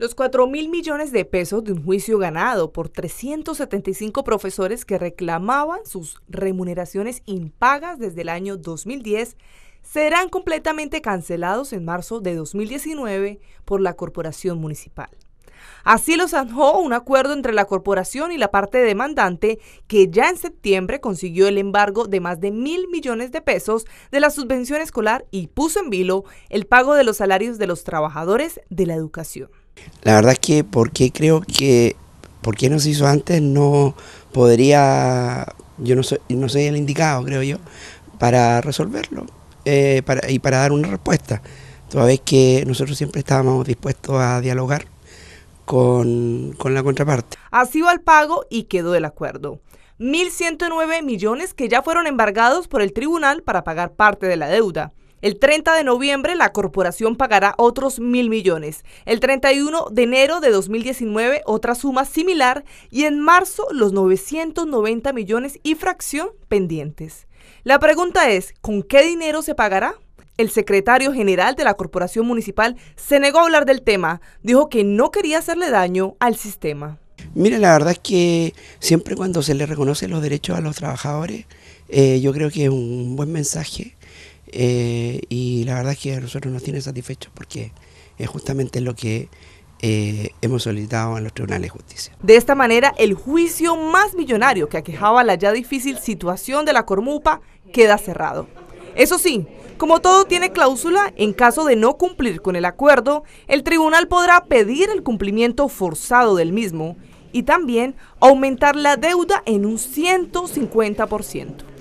Los 4 mil millones de pesos de un juicio ganado por 375 profesores que reclamaban sus remuneraciones impagas desde el año 2010 serán completamente cancelados en marzo de 2019 por la corporación municipal. Así lo zanjó un acuerdo entre la corporación y la parte demandante que ya en septiembre consiguió el embargo de más de mil millones de pesos de la subvención escolar y puso en vilo el pago de los salarios de los trabajadores de la educación. La verdad es que porque creo que, ¿por qué no se hizo antes? No podría, yo no soy, no soy el indicado, creo yo, para resolverlo eh, y para dar una respuesta. Toda vez que nosotros siempre estábamos dispuestos a dialogar con, la contraparte. Así va el pago y quedó el acuerdo. 1.109 millones que ya fueron embargados por el tribunal para pagar parte de la deuda. El 30 de noviembre la corporación pagará otros mil millones. El 31 de enero de 2019 otra suma similar y en marzo los 990 millones y fracción pendientes. La pregunta es, ¿con qué dinero se pagará? El secretario general de la corporación municipal se negó a hablar del tema, dijo que no quería hacerle daño al sistema. Mire, la verdad es que siempre cuando se le reconocen los derechos a los trabajadores, eh, yo creo que es un buen mensaje eh, y la verdad es que a nosotros nos tiene satisfechos porque es justamente lo que eh, hemos solicitado en los tribunales de justicia. De esta manera, el juicio más millonario que aquejaba la ya difícil situación de la Cormupa queda cerrado. Eso sí, como todo tiene cláusula, en caso de no cumplir con el acuerdo, el tribunal podrá pedir el cumplimiento forzado del mismo y también aumentar la deuda en un 150%.